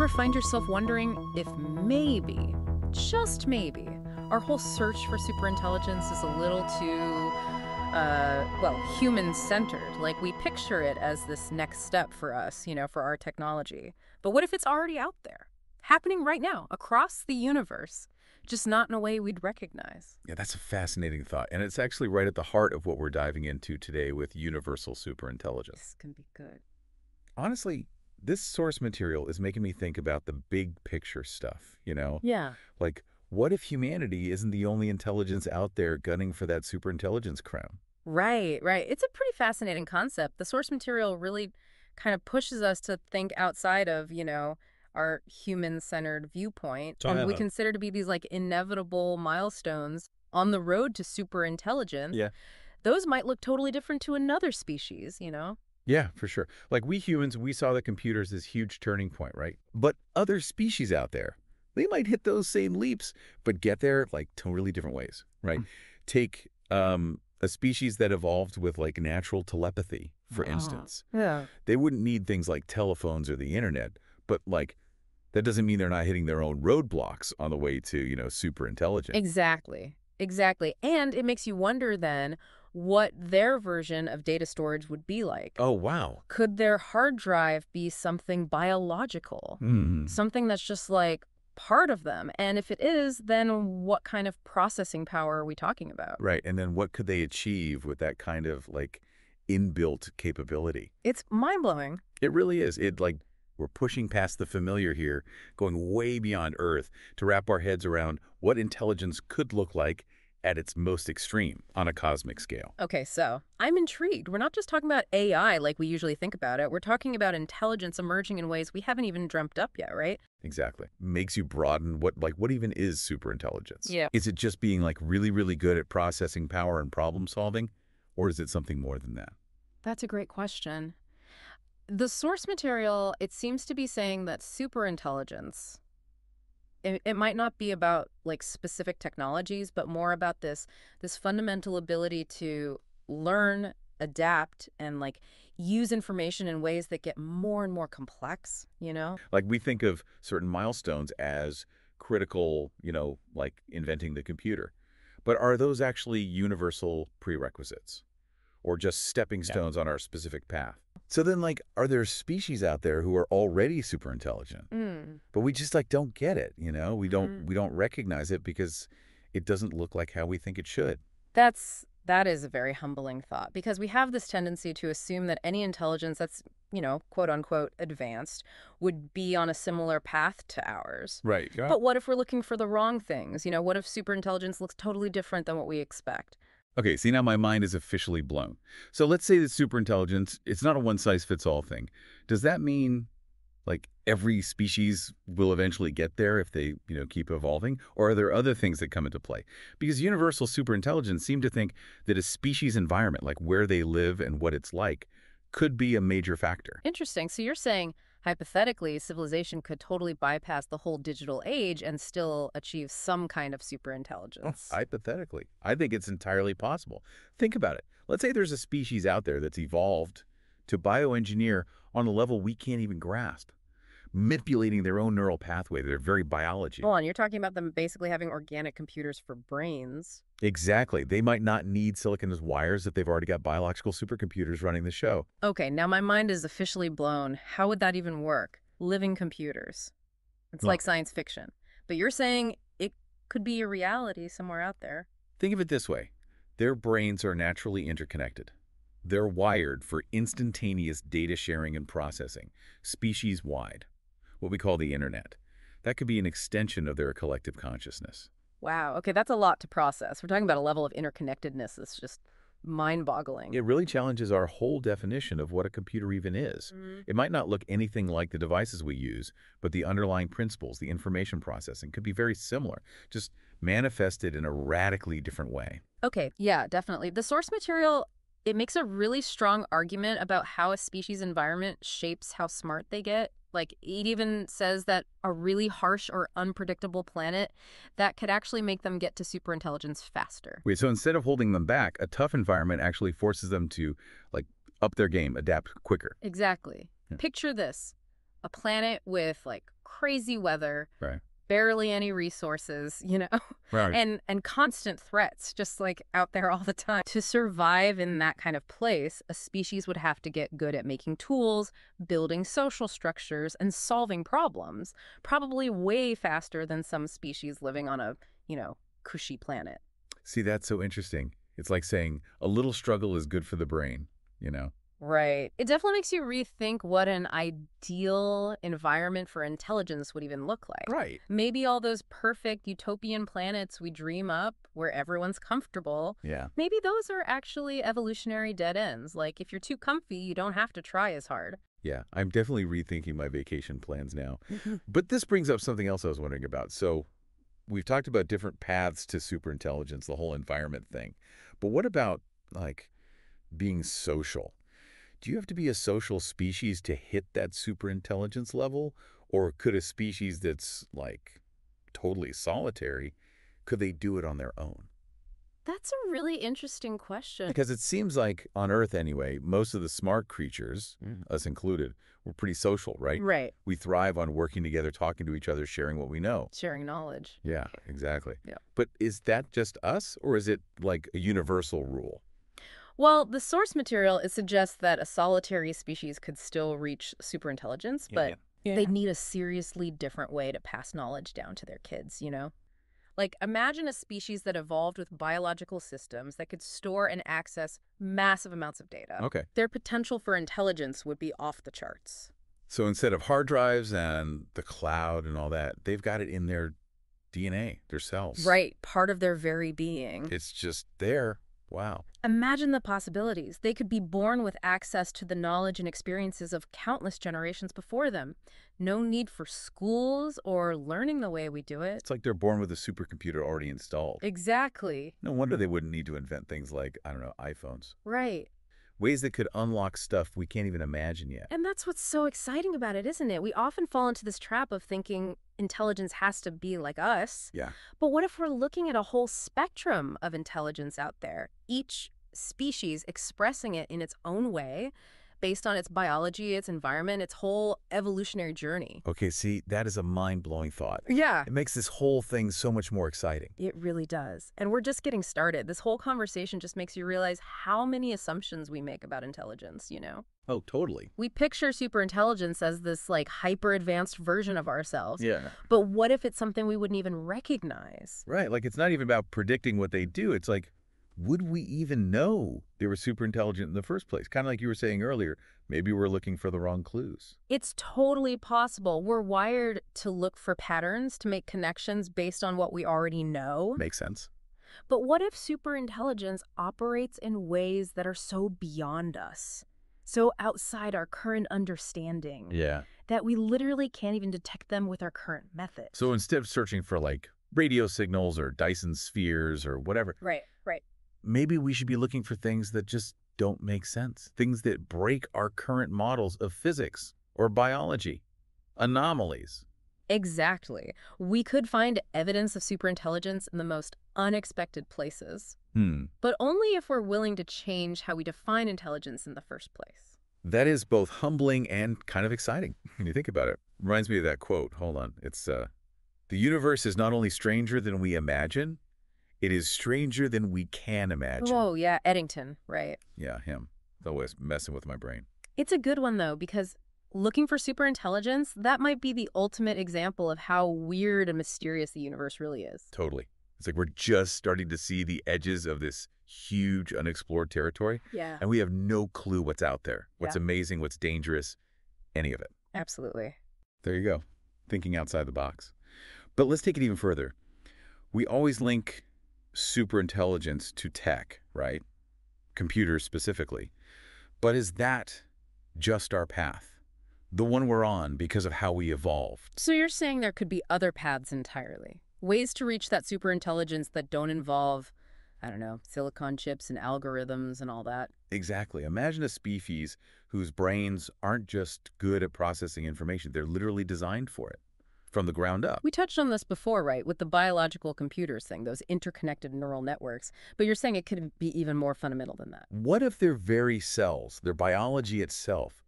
Ever find yourself wondering if maybe, just maybe, our whole search for superintelligence is a little too, uh, well, human-centered? Like, we picture it as this next step for us, you know, for our technology. But what if it's already out there? Happening right now, across the universe, just not in a way we'd recognize. Yeah, that's a fascinating thought. And it's actually right at the heart of what we're diving into today with universal superintelligence. This can be good. Honestly, this source material is making me think about the big picture stuff, you know? Yeah. Like, what if humanity isn't the only intelligence out there gunning for that superintelligence crown? Right, right. It's a pretty fascinating concept. The source material really kind of pushes us to think outside of, you know, our human-centered viewpoint. So and have we a- consider to be these like inevitable milestones on the road to superintelligence. Yeah. Those might look totally different to another species, you know? Yeah, for sure. Like we humans, we saw the computers as huge turning point, right? But other species out there, they might hit those same leaps, but get there like totally different ways, right? Take um, a species that evolved with like natural telepathy, for Ah. instance. Yeah. They wouldn't need things like telephones or the internet, but like that doesn't mean they're not hitting their own roadblocks on the way to, you know, super intelligence. Exactly. Exactly. And it makes you wonder then what their version of data storage would be like. Oh, wow. Could their hard drive be something biological? Mm. Something that's just like part of them? And if it is, then what kind of processing power are we talking about? Right. And then what could they achieve with that kind of like inbuilt capability? It's mind-blowing. It really is. It like we're pushing past the familiar here, going way beyond Earth to wrap our heads around what intelligence could look like at its most extreme on a cosmic scale. Okay, so I'm intrigued. We're not just talking about AI like we usually think about it. We're talking about intelligence emerging in ways we haven't even dreamt up yet, right? Exactly. Makes you broaden what like what even is superintelligence? Yeah. Is it just being like really really good at processing power and problem solving or is it something more than that? That's a great question. The source material, it seems to be saying that superintelligence, it, it might not be about like specific technologies, but more about this this fundamental ability to learn, adapt, and like use information in ways that get more and more complex, you know? Like we think of certain milestones as critical, you know, like inventing the computer. But are those actually universal prerequisites or just stepping Yeah. stones on our specific path? So then like are there species out there who are already super intelligent, Mm. but we just like don't get it, you know? We don't Mhm. we don't recognize it because it doesn't look like how we think it should. That's that is a very humbling thought because we have this tendency to assume that any intelligence that's, you know, quote unquote advanced would be on a similar path to ours. Right. But what if we're looking for the wrong things? You know, what if super intelligence looks totally different than what we expect? Okay, see now my mind is officially blown. So let's say that superintelligence, it's not a one-size-fits-all thing. Does that mean like every species will eventually get there if they, you know, keep evolving? Or are there other things that come into play? Because universal superintelligence seem to think that a species environment, like where they live and what it's like, could be a major factor. Interesting. So you're saying hypothetically civilization could totally bypass the whole digital age and still achieve some kind of superintelligence. Hypothetically. I think it's entirely possible. Think about it. Let's say there's a species out there that's evolved to bioengineer on a level we can't even grasp, manipulating their own neural pathway, their very biology. Hold on, you're talking about them basically having organic computers for brains. Exactly. They might not need silicon as wires if they've already got biological supercomputers running the show. Okay, now my mind is officially blown. How would that even work? Living computers. It's Well- like science fiction. But you're saying it could be a reality somewhere out there. Think of it this way. Their brains are naturally interconnected. They're wired for instantaneous data sharing and processing, species-wide, what we call the internet. That could be an extension of their collective consciousness. Wow. Okay, that's a lot to process. We're talking about a level of interconnectedness that's just mind-boggling. It really challenges our whole definition of what a computer even is. Mhm. It might not look anything like the devices we use, but the underlying principles, the information processing, could be very similar, just manifested in a radically different way. Okay, yeah, definitely. The source material, it makes a really strong argument about how a species environment shapes how smart they get. Like, it even says that a really harsh or unpredictable planet, that could actually make them get to superintelligence faster. Wait, so instead of holding them back, a tough environment actually forces them to, like, up their game, adapt quicker. Exactly. Yeah. Picture this. A planet with, like, crazy weather, Right. Barely any resources, you know, Right. and and constant threats just like out there all the time. To survive in that kind of place, a species would have to get good at making tools, building social structures, and solving problems, probably way faster than some species living on a, you know, cushy planet. See, that's so interesting. It's like saying a little struggle is good for the brain, you know? Right. It definitely makes you rethink what an ideal environment for intelligence would even look like. Right. Maybe all those perfect utopian planets we dream up where everyone's comfortable, Yeah. maybe those are actually evolutionary dead ends. Like if you're too comfy, you don't have to try as hard. Yeah. I'm definitely rethinking my vacation plans now. Mm-hmm. But this brings up something else I was wondering about. So we've talked about different paths to superintelligence, the whole environment thing. But what about like being social? Do you have to be a social species to hit that superintelligence level? Or could a species that's like totally solitary, could they do it on their own? That's a really interesting question. Because it seems like on Earth anyway, most of the smart creatures, mm. us included, we're pretty social, right? Right. We thrive on working together, talking to each other, sharing what we know. Sharing knowledge. Yeah, exactly. Yeah. But is that just us, or is it like a universal rule? Well, the source material it suggests that a solitary species could still reach superintelligence, but they'd need a seriously different way to pass knowledge down to their kids, you know? Like, imagine a species that evolved with biological systems that could store and access massive amounts of data. Okay. Their potential for intelligence would be off the charts. So instead of hard drives and the cloud and all that, they've got it in their DNA, their cells. Right, part of their very being. It's just there. Wow. Imagine the possibilities. They could be born with access to the knowledge and experiences of countless generations before them. No need for schools or learning the way we do it. It's like they're born with a supercomputer already installed. Exactly. No wonder they wouldn't need to invent things like, I don't know, iPhones. Right. Ways that could unlock stuff we can't even imagine yet. And that's what's so exciting about it, isn't it? We often fall into this trap of thinking intelligence has to be like us. Yeah. But what if we're looking at a whole spectrum of intelligence out there, each species expressing it in its own way, based on its biology, its environment, its whole evolutionary journey? Okay, see, that is a mind-blowing thought. Yeah. It makes this whole thing so much more exciting. It really does. And we're just getting started. This whole conversation just makes you realize how many assumptions we make about intelligence, you know? Oh, totally. We picture superintelligence as this like hyper advanced version of ourselves. Yeah. But what if it's something we wouldn't even recognize? Right. Like, it's not even about predicting what they do. It's like, would we even know they were super intelligent in the first place? Kind of like you were saying earlier, maybe we're looking for the wrong clues. It's totally possible. We're wired to look for patterns, to make connections based on what we already know. Makes sense. But what if superintelligence operates in ways that are so beyond us, so outside our current understanding, Yeah. that we literally can't even detect them with our current methods? So instead of searching for like radio signals or Dyson spheres or whatever, right, right. Maybe we should be looking for things that just don't make sense. Things that break our current models of physics or biology. Anomalies. Exactly. We could find evidence of superintelligence in the most unexpected places, Hmm. but only if we're willing to change how we define intelligence in the first place. That is both humbling and kind of exciting when you think about it. Reminds me of that quote. Hold on. It's uh the universe is not only stranger than we imagine, it is stranger than we can imagine. Oh, yeah, Eddington, right. Yeah, him. It's always messing with my brain. It's a good one, though, because looking for superintelligence, that might be the ultimate example of how weird and mysterious the universe really is. Totally. It's like we're just starting to see the edges of this huge unexplored territory, Yeah, and we have no clue what's out there, what's Yeah. amazing, what's dangerous, any of it. absolutely. There you go. Thinking outside the box. But let's take it even further. We always link superintelligence to tech, right? Computers specifically. But is that just our path? The one we're on because of how we evolved? So you're saying there could be other paths entirely? Ways to reach that superintelligence that don't involve, I don't know, silicon chips and algorithms and all that? Exactly. Imagine a species whose brains aren't just good at processing information. They're literally designed for it from the ground up. We touched on this before, right, with the biological computers thing, those interconnected neural networks. But you're saying it could be even more fundamental than that. What if their very cells, their biology itself,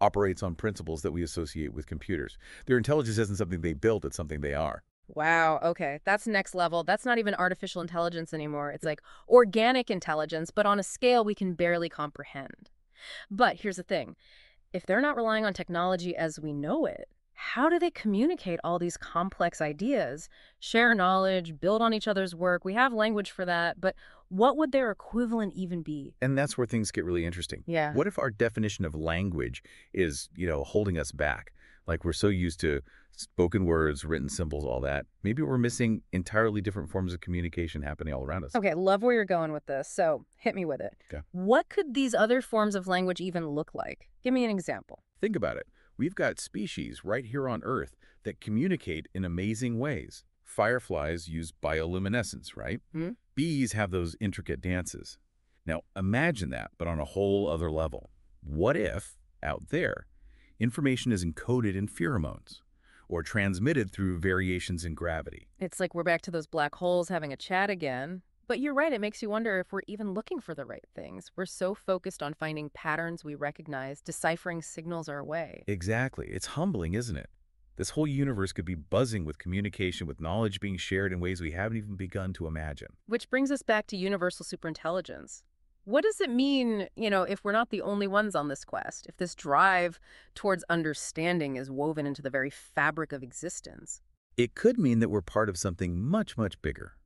operates on principles that we associate with computers. Their intelligence isn't something they built, it's something they are. Wow, okay. That's next level. That's not even artificial intelligence anymore. It's like organic intelligence, but on a scale we can barely comprehend. But here's the thing. If they're not relying on technology as we know it, how do they communicate all these complex ideas, share knowledge, build on each other's work? We have language for that, but what would their equivalent even be? And that's where things get really interesting. Yeah. What if our definition of language is, you know, holding us back? Like we're so used to spoken words, written symbols, all that. Maybe we're missing entirely different forms of communication happening all around us. Okay, love where you're going with this, so hit me with it. Okay. What could these other forms of language even look like? Give me an example. Think about it. We've got species right here on Earth that communicate in amazing ways. Fireflies use bioluminescence, right? Hmm. Bees have those intricate dances. Now, imagine that, but on a whole other level. What if, out there, information is encoded in pheromones or transmitted through variations in gravity? It's like we're back to those black holes having a chat again. But you're right, it makes you wonder if we're even looking for the right things. We're so focused on finding patterns we recognize, deciphering signals our way. Exactly. It's humbling, isn't it? This whole universe could be buzzing with communication, with knowledge being shared in ways we haven't even begun to imagine. Which brings us back to universal superintelligence. What does it mean, you know, if we're not the only ones on this quest, if this drive towards understanding is woven into the very fabric of existence? It could mean that we're part of something much, much bigger.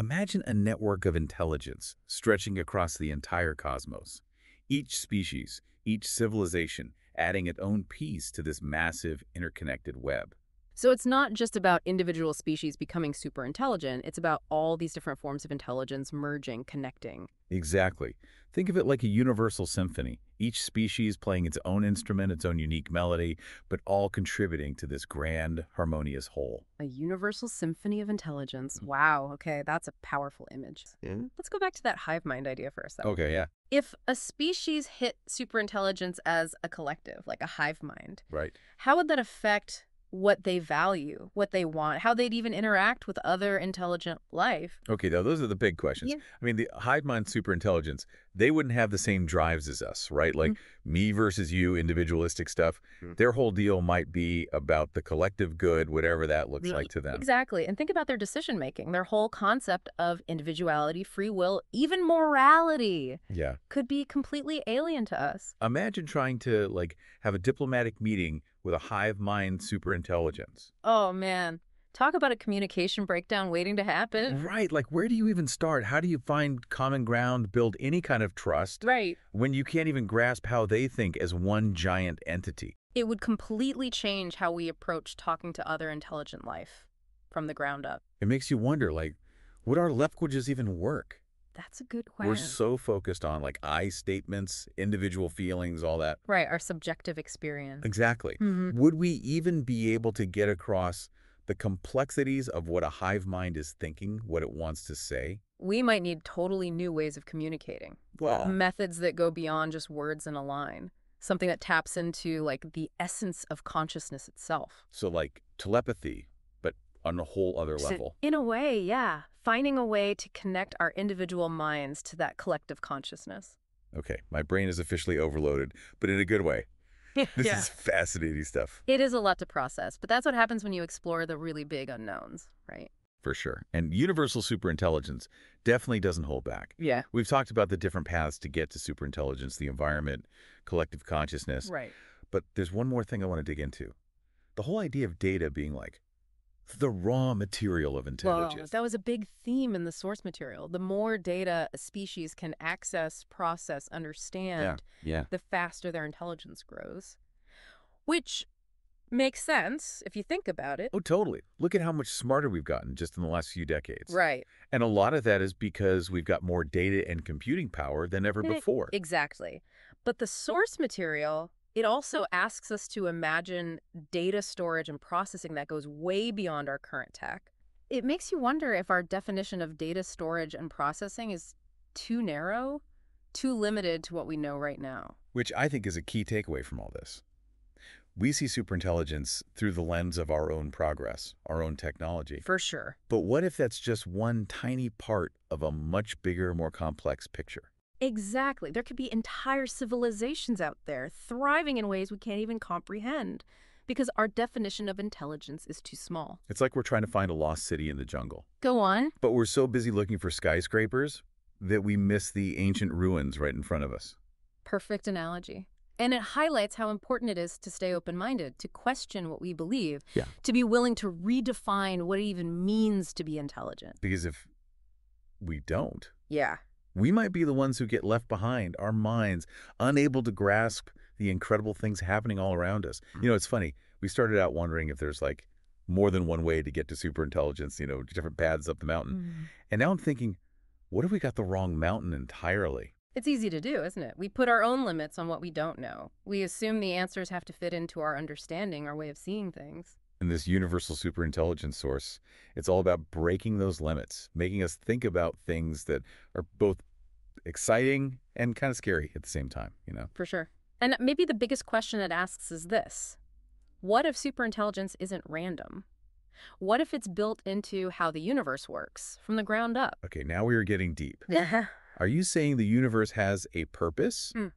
Imagine a network of intelligence stretching across the entire cosmos. Each species, each civilization, adding its own piece to this massive, interconnected web. So it's not just about individual species becoming super intelligent, it's about all these different forms of intelligence merging, connecting. Exactly. Think of it like a universal symphony, each species playing its own instrument, its own unique melody, but all contributing to this grand, harmonious whole. A universal symphony of intelligence. Mm. Wow, okay, that's a powerful image. Yeah. Let's go back to that hive mind idea for a second. Okay, yeah, If a species hit superintelligence as a collective, like a hive mind, right. how would that affect what they value, what they want, how they'd even interact with other intelligent life? Okay, now those are the big questions. Yeah. I mean, the hive mind superintelligence, they wouldn't have the same drives as us, right? Like me versus you, individualistic stuff. Mm. Their whole deal might be about the collective good, whatever that looks like to them. Exactly. And think about their decision making. Their whole concept of individuality, free will, even morality Yeah. could be completely alien to us. Imagine trying to, like, have a diplomatic meeting with a hive mind superintelligence. Oh, man. Talk about a communication breakdown waiting to happen. Right, like, where do you even start? How do you find common ground, build any kind of trust Right. when you can't even grasp how they think as one giant entity? It would completely change how we approach talking to other intelligent life from the ground up. It makes you wonder, like, would our languages even work? That's a good question. We're so focused on like I statements, individual feelings, all that. right, our subjective experience. Exactly. Mhm. Would we even be able to get across the complexities of what a hive mind is thinking, what it wants to say? We might need totally new ways of communicating. Well, Methods that go beyond just words in a line. Something that taps into like the essence of consciousness itself. so like telepathy, but on a whole other So, level. in a way, yeah. Finding a way to connect our individual minds to that collective consciousness. Okay, my brain is officially overloaded, but in a good way. This yeah. is fascinating stuff, It is a lot to process, but that's what happens when you explore the really big unknowns, right? for sure. And universal superintelligence definitely doesn't hold back. Yeah. We've talked about the different paths to get to superintelligence, the environment, collective consciousness. Right. But there's one more thing I want to dig into. The whole idea of data being like the raw material of Well, intelligence. that was a big theme in the source material. The more data a species can access, process, understand, yeah. yeah. the faster their intelligence grows. Which makes sense if you think about it. Oh, totally. Look at how much smarter we've gotten just in the last few decades. Right. And a lot of that is because we've got more data and computing power than ever before. Exactly. But the source material, it also asks us to imagine data storage and processing that goes way beyond our current tech. It makes you wonder if our definition of data storage and processing is too narrow, too limited to what we know right now. Which I think is a key takeaway from all this. We see superintelligence through the lens of our own progress, our own technology. For sure. But what if that's just one tiny part of a much bigger, more complex picture? Exactly. There could be entire civilizations out there thriving in ways we can't even comprehend because our definition of intelligence is too small. It's like we're trying to find a lost city in the jungle. Go on. But we're so busy looking for skyscrapers that we miss the ancient ruins right in front of us. Perfect analogy. And it highlights how important it is to stay open-minded, to question what we believe, Yeah. to be willing to redefine what it even means to be intelligent. Because if we don't, Yeah. We might be the ones who get left behind, our minds unable to grasp the incredible things happening all around us. You know, it's funny. We started out wondering if there's like more than one way to get to superintelligence, you know, different paths up the mountain. Mm-hmm. And now I'm thinking, what if we got the wrong mountain entirely? It's easy to do, isn't it? We put our own limits on what we don't know. We assume the answers have to fit into our understanding, our way of seeing things. And this universal superintelligence source, it's all about breaking those limits, making us think about things that are both exciting and kind of scary at the same time, you know? For sure. And maybe the biggest question it asks is this What if superintelligence isn't random? What if it's built into how the universe works from the ground up? Okay, now we are getting deep. Are you saying the universe has a purpose, Mm.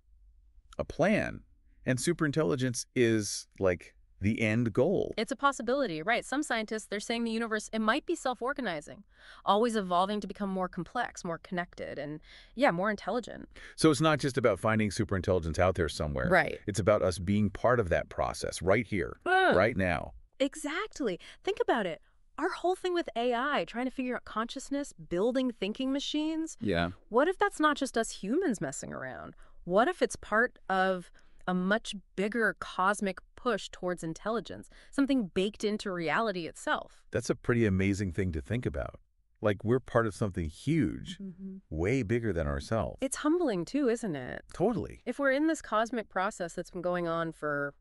a plan, and superintelligence is like the end goal? It's a possibility, right? Some scientists, they're saying the universe, it might be self-organizing, always evolving to become more complex, more connected, and yeah, more intelligent. So it's not just about finding superintelligence out there somewhere. Right. It's about us being part of that process right here, right now. Exactly. Think about it. Our whole thing with AI, trying to figure out consciousness, building thinking machines, Yeah. what if that's not just us humans messing around? What if it's part of a much bigger cosmic push towards intelligence, something baked into reality itself? That's a pretty amazing thing to think about. Like we're part of something huge, mm-hmm. way bigger than ourselves. It's humbling too, isn't it? totally. If we're in this cosmic process that's been going on for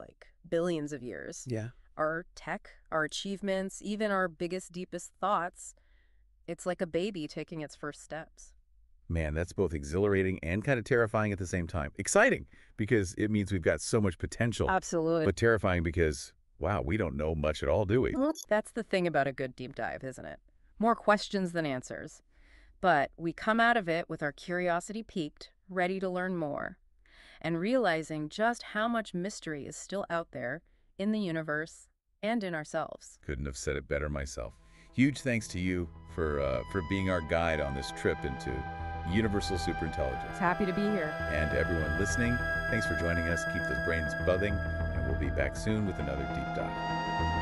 like billions of years, Yeah. our tech, our achievements, even our biggest, deepest thoughts, it's like a baby taking its first steps. Man, that's both exhilarating and kind of terrifying at the same time. Exciting because it means we've got so much potential, Absolutely. but terrifying because, wow, we don't know much at all, do we? That's the thing about a good deep dive, isn't it? More questions than answers. But we come out of it with our curiosity piqued, ready to learn more, and realizing just how much mystery is still out there in the universe and in ourselves. Couldn't have said it better myself. Huge thanks to you for uh, for being our guide on this trip into universal superintelligence. Happy to be here. And to everyone listening, thanks for joining us. Keep those brains buzzing, and we'll be back soon with another deep dive.